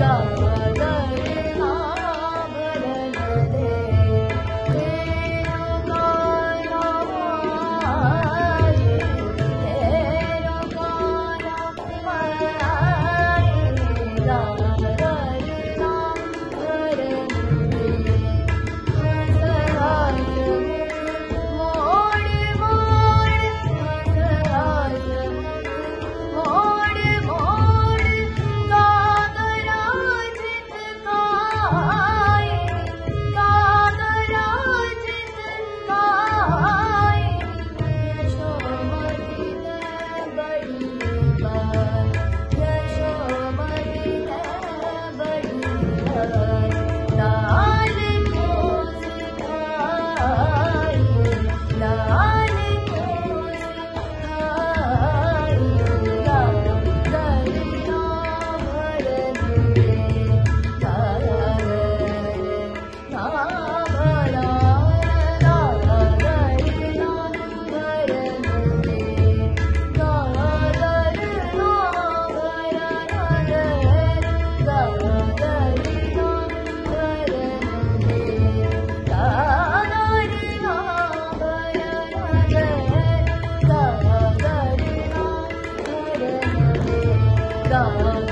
da da God.